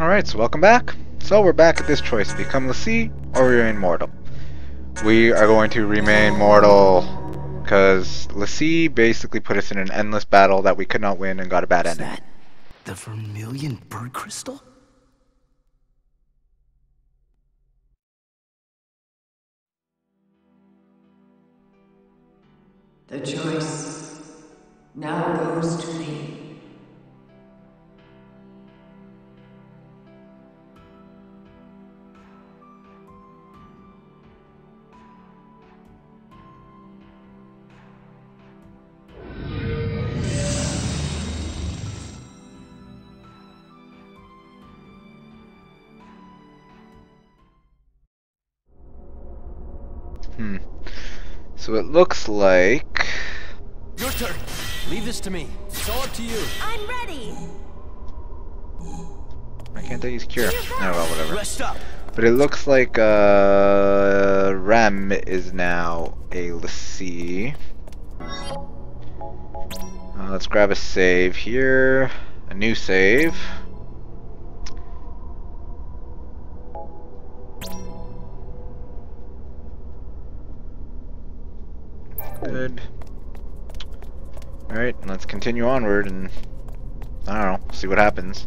Alright, so welcome back. So we're back at this choice, become l'Cie or remain mortal. We are going to remain mortal because l'Cie basically put us in an endless battle that we could not win and got a bad Is ending. that the vermilion bird crystal? The choice now goes to thee. Hmm. So it looks like Your turn. Leave this to me. It's all up to you. I'm ready. why can't I use cure? Oh well, whatever. Rest up. But it looks like uh, Rem is now a l'Cie. Uh, let's grab a save here. A new save. Alright, let's continue onward and I don't know, see what happens.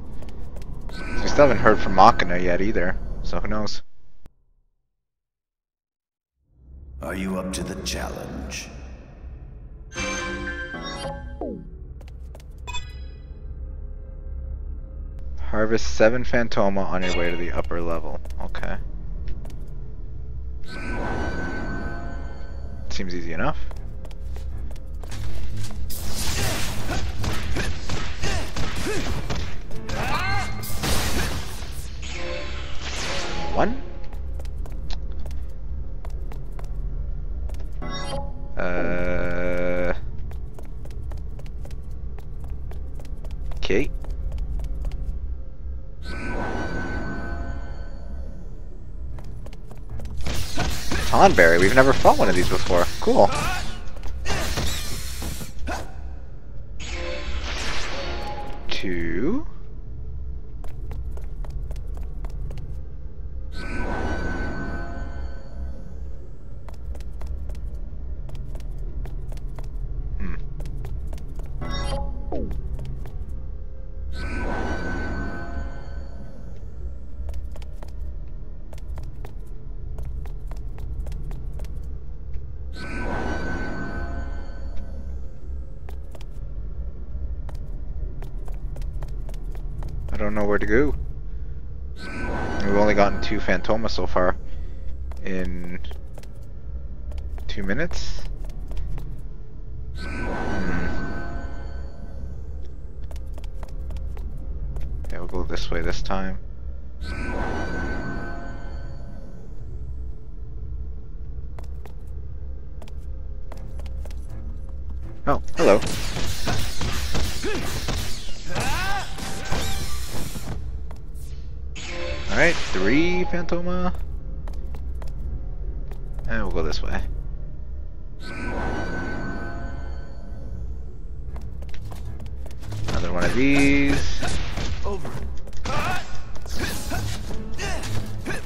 We still haven't heard from Machina yet either, so who knows? Are you up to the challenge? Harvest 7 Phantoma on your way to the upper level. Okay. Seems easy enough. One. Uh. Okay. Tonberry, we've never fought one of these before. Cool. We've only gotten two Phantoma so far in two minutes. Hmm. We'll go this way this time. Oh, hello. Three Phantoma. And we'll go this way. Another one of these. Over.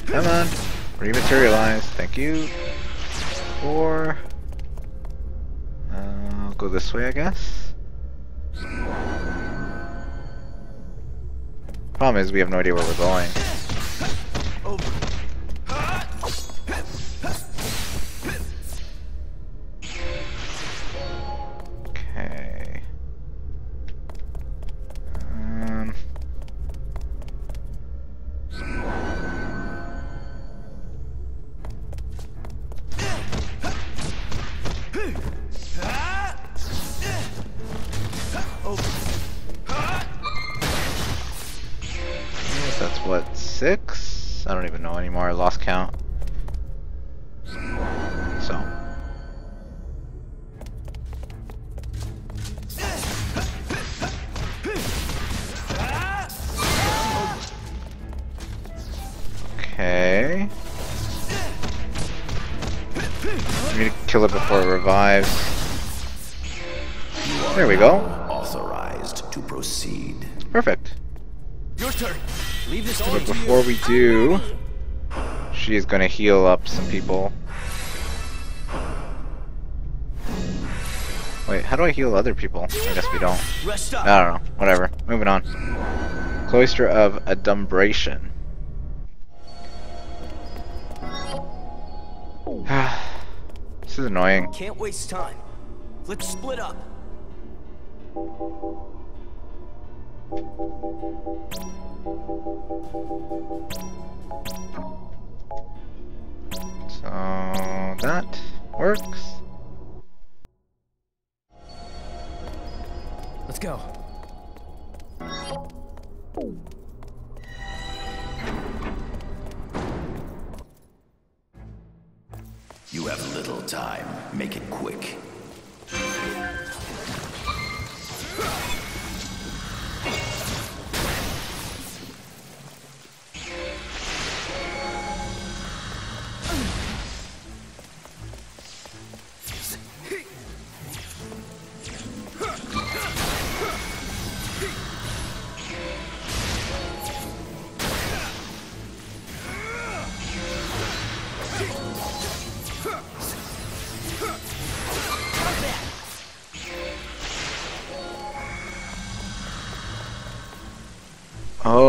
Come on. Rematerialize. Thank you. Or... Uh, I'll go this way, I guess. Problem is, we have no idea where we're going. Kill it before it revives. There we go. Authorized to proceed. Perfect. Your turn. Leave this to But before we do, she is gonna heal up some people. Wait, how do I heal other people? I guess we don't. I don't know. Whatever. Moving on. Cloister of Adumbration. This is annoying. Can't waste time. Let's split up. So that works. Let's go. Make it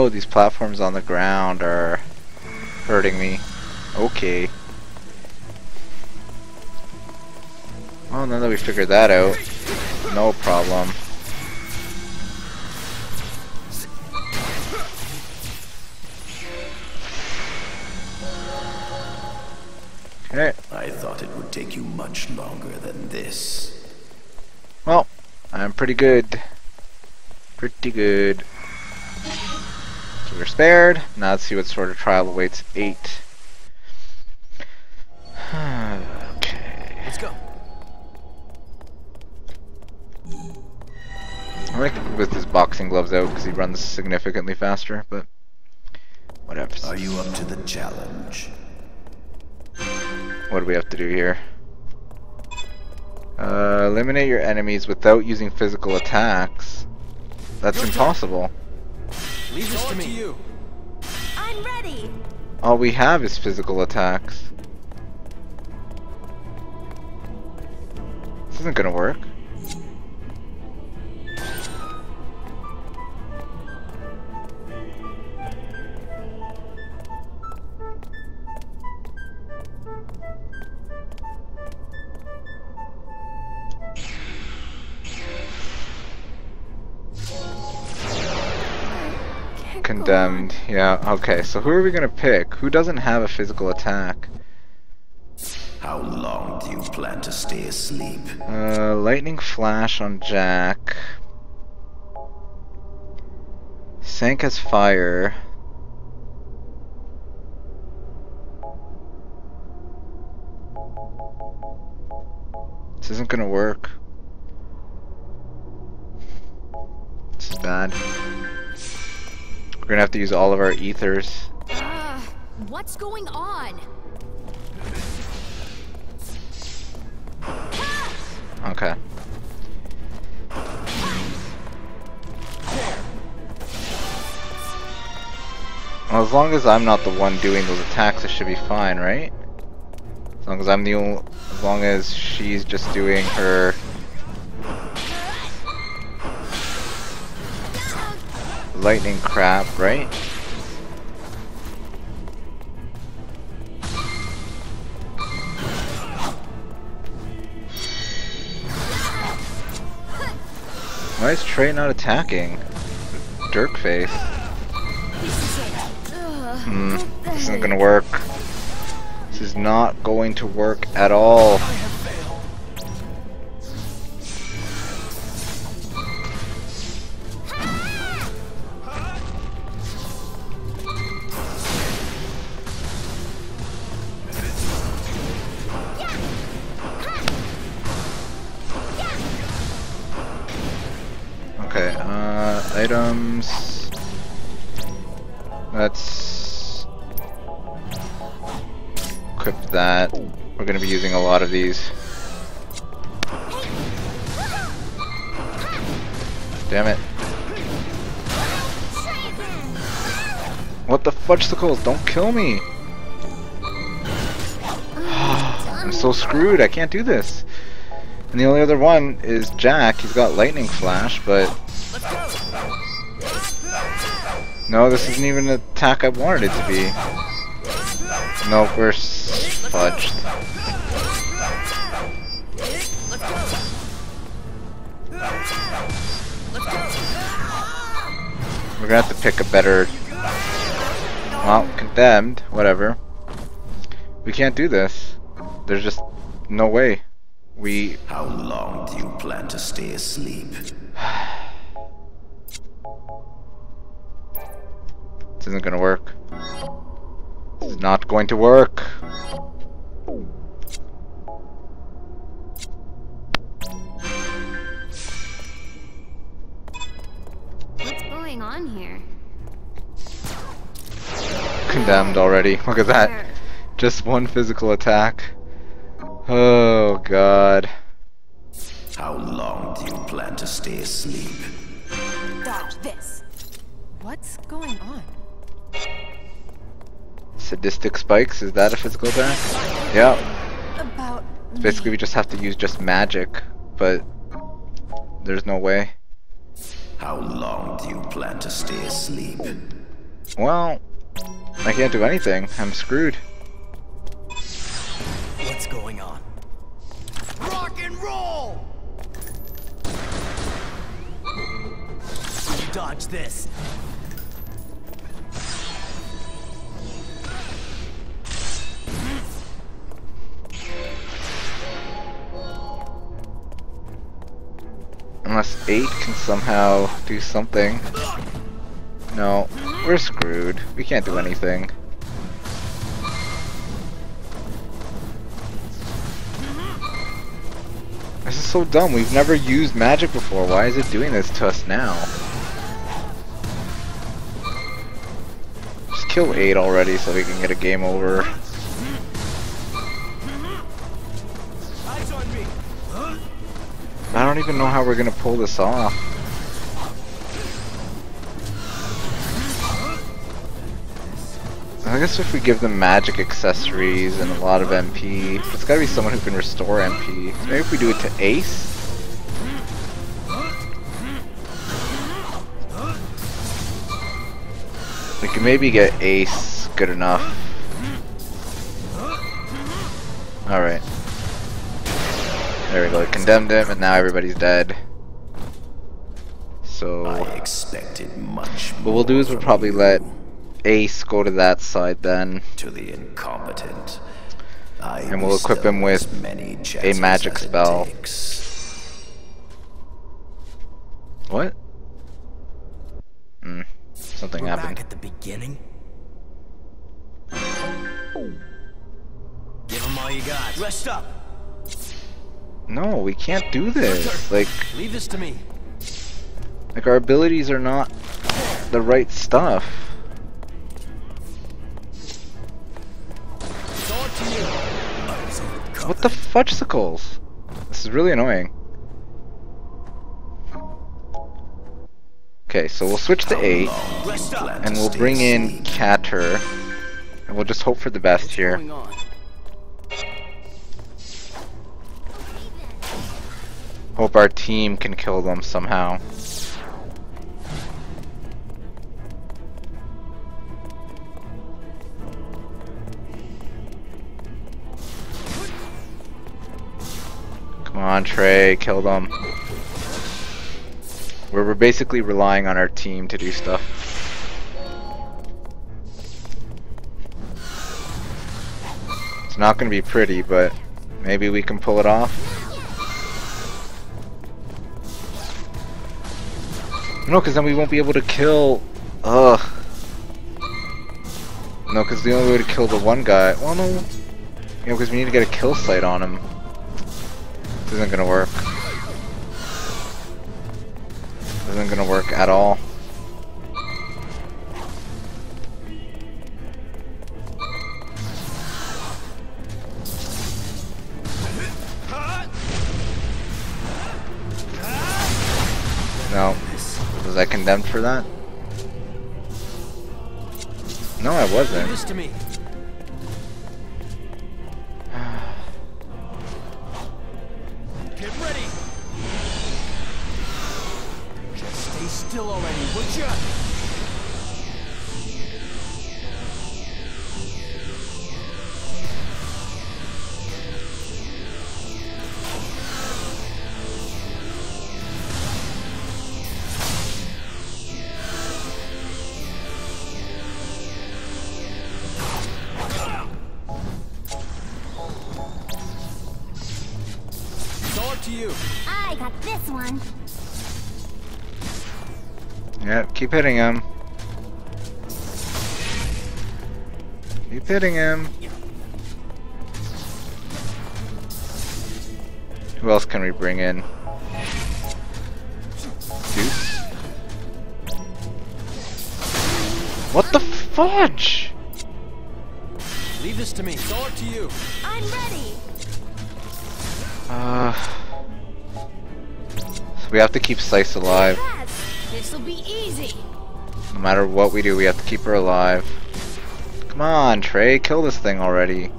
Oh, these platforms on the ground are hurting me. Okay. Well, now that we figured that out, no problem. Okay, I thought it would take you much longer than this. well, I'm pretty good. Pretty good. So we're spared. Now let's see what sort of trial awaits 8. okay. Let's go. I like with his boxing gloves out because he runs significantly faster, but whatever. Are you up to the challenge? What do we have to do here? Uh, eliminate your enemies without using physical attacks. That's impossible. Leave this to me. you. I'm ready. All we have is physical attacks. This isn't gonna work. Condemned. Yeah, okay, so who are we gonna pick? Who doesn't have a physical attack? How long do you plan to stay asleep? Uh, lightning flash on Jack. Sank as fire. This isn't gonna work. This is bad. We're gonna have to use all of our ethers. Ugh, what's going on? Okay. Well, as long as I'm not the one doing those attacks, it should be fine, right? As long as I'm the only, as long as she's just doing her lightning crap, right? Why is Trey not attacking? Dirk face. Hmm, this isn't gonna work. This is not going to work at all. These. Damn it. What the fudgesicles? Don't kill me! I'm so screwed, I can't do this. And the only other one is Jack, he's got lightning flash, but... No, this isn't even the attack I wanted it to be. No, we're fudged. We're gonna have to pick a better... Well, condemned, whatever. We can't do this. There's just no way. We... How long do you plan to stay asleep? This isn't gonna work. This is not going to work. Going on here? Condemned already. Look at that. Just one physical attack. Oh god. How long do you plan to stay asleep? Dodge this. What's going on? Sadistic spikes, is that a physical attack? Yeah. About Basically we just have to use just magic, but there's no way. How long do you plan to stay asleep? Well, I can't do anything. I'm screwed. What's going on? Rock and roll! Dodge this. Unless 8 can somehow do something. No, we're screwed. We can't do anything. This is so dumb. We've never used magic before. Why is it doing this to us now? Just kill 8 already so we can get a game over. Don't even know how we're gonna pull this off. I guess if we give them magic accessories and a lot of MP, it's gotta be someone who can restore MP. Maybe if we do it to Ace? We can maybe get Ace good enough. Alright. There we go, condemned him and now everybody's dead. So... I expected much What we'll do is we'll probably let Ace go to that side then. to the incompetent. I And we'll equip him with many a magic spell. takes. What? Hmm. Something We're happened. back at the beginning. Give him all you got. Rest up. No, we can't do this. Like, Leave this to me. like our abilities are not the right stuff. It's all up to you. I was overcovered. What the fudgesicles? This is really annoying. Okay, so we'll switch to 8, long do you Rest up. plan to and we'll bring in? Cater, and we'll just hope for the best here. Hope our team can kill them somehow. Come on, Trey, kill them. We're, we're basically relying on our team to do stuff. It's not gonna be pretty, but maybe we can pull it off. No, because then we won't be able to kill. Ugh. No, because the only way to kill the one guy. Well, no. You know, because we need to get a kill sight on him. This isn't gonna work. This isn't gonna work at all. Was I condemned for that? No, I wasn't. To you. I got this one. Yep, keep hitting him. Keep hitting him. Who else can we bring in? Deuce? What the fudge? Leave this to me. It's all up to you. I'm ready. Uh, we have to keep Sice alive. This'll be easy. No matter what we do, we have to keep her alive. Come on, Trey, kill this thing already.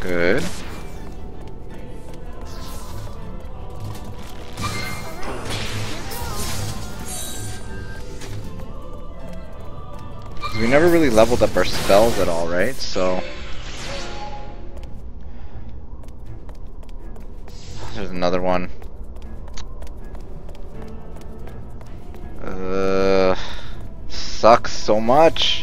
Good. Never really leveled up our spells at all, right? So... There's another one. Uh, sucks so much.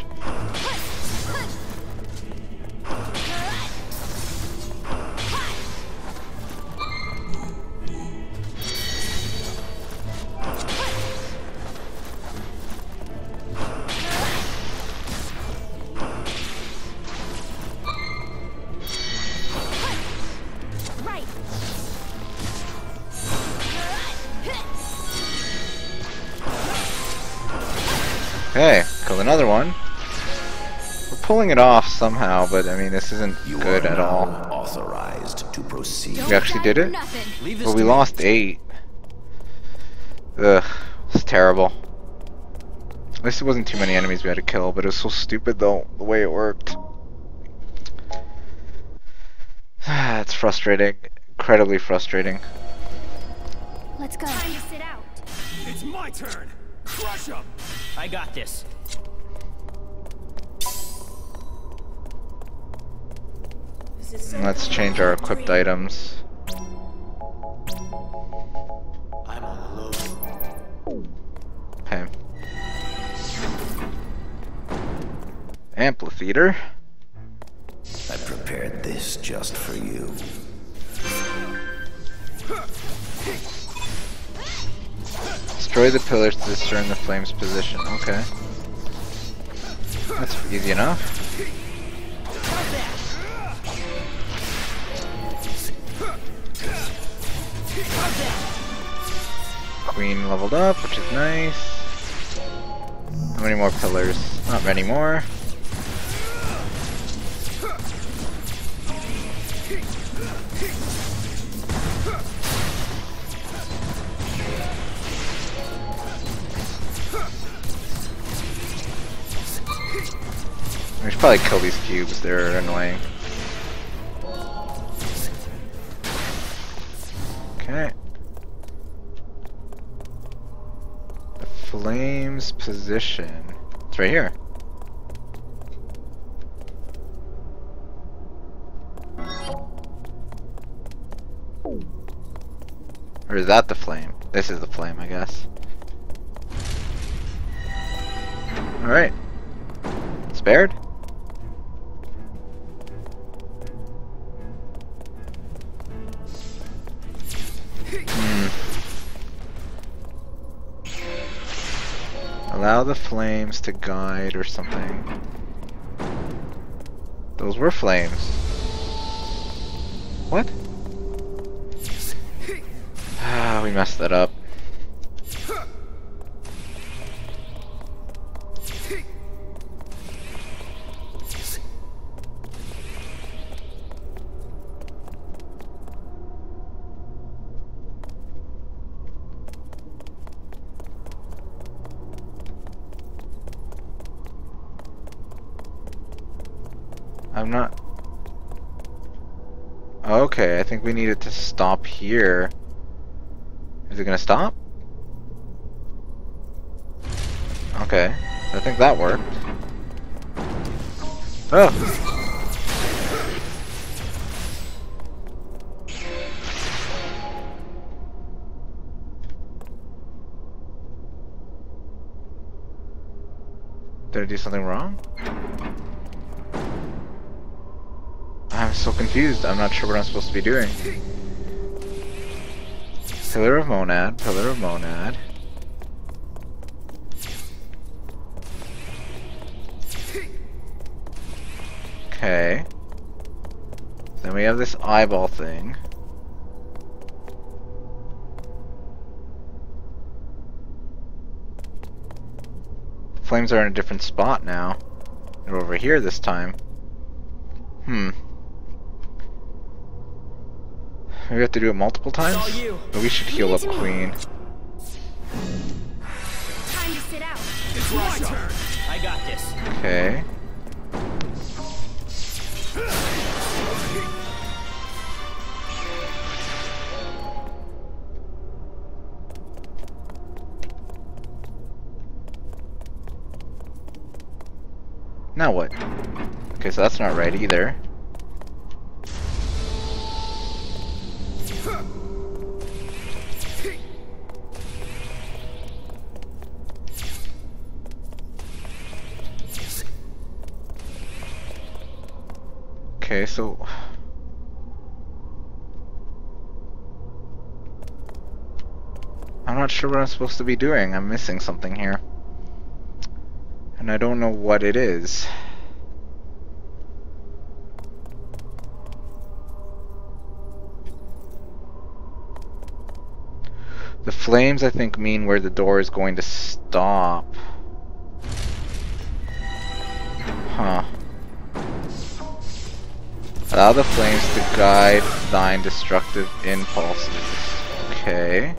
Okay, kill another one. We're pulling it off somehow, but I mean, this isn't You good at all. authorized to proceed. Don't We actually did it? Nothing. But to we lost eight. Ugh, it's terrible. At least it wasn't too many enemies we had to kill, but it was so stupid though, the way it worked. it's frustrating. Incredibly frustrating. Let's go. Time to sit out. It's my turn. Crush him. I got this. Let's change our equipped items. I'm on the low. Okay. Amplifeater. I prepared this just for you. Destroy the pillars to discern the flames position. Okay. That's easy enough. Queen leveled up, which is nice. How many more pillars? Not many more. Should probably kill these cubes, they're annoying. Okay. The flames position. It's right here. Or is that the flame? This is the flame, I guess. Alright. Spared? Hmm. Allow the flames to guide or something. Those were flames. What? Ah, we messed that up. I'm not... Okay, I think we need it to stop here. Is it gonna stop? Okay, I think that worked. Oh! Did I do something wrong? I'm so confused. I'm not sure what I'm supposed to be doing. Pillar of Monad, Pillar of Monad. Okay. Then we have this eyeball thing. Flames are in a different spot now. They're over here this time. Hmm. Maybe we have to do it multiple times? But we should heal up Queen. Time to sit out. It's my turn. I got this. Okay. Now what? Okay, so that's not right either. Okay, so... I'm not sure what I'm supposed to be doing. I'm missing something here. And I don't know what it is. The flames, I think, mean where the door is going to stop. Allow the flames to guide thine destructive impulses. Okay.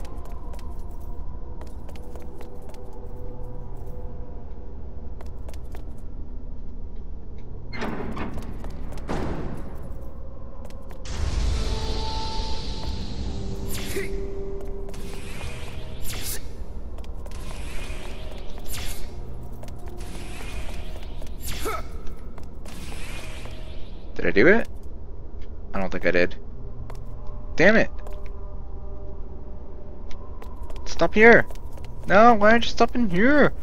Did I do it? I did. Damn it! Stop here! No, why aren't you stopping here?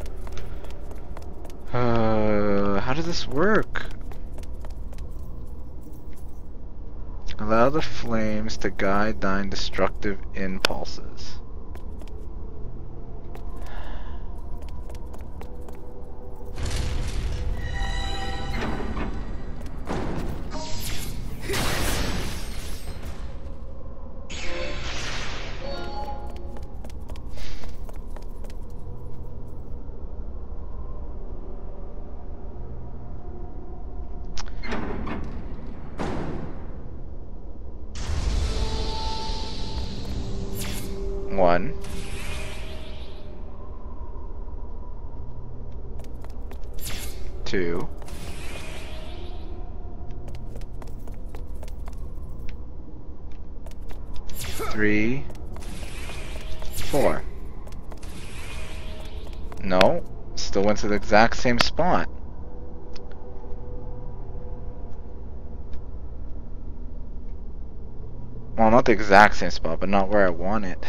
Uh, how does this work? Allow the flames to guide thine destructive impulses. Two. Three. Four. No. Still went to the exact same spot. Well, not the exact same spot, but not where I want it.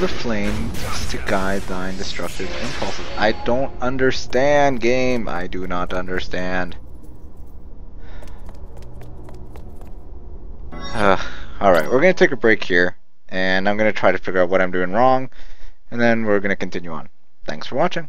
The flames to guide thine destructive impulses. I don't understand, game. I do not understand. Uh, Alright, we're going to take a break here. And I'm going to try to figure out what I'm doing wrong. And then we're going to continue on. Thanks for watching.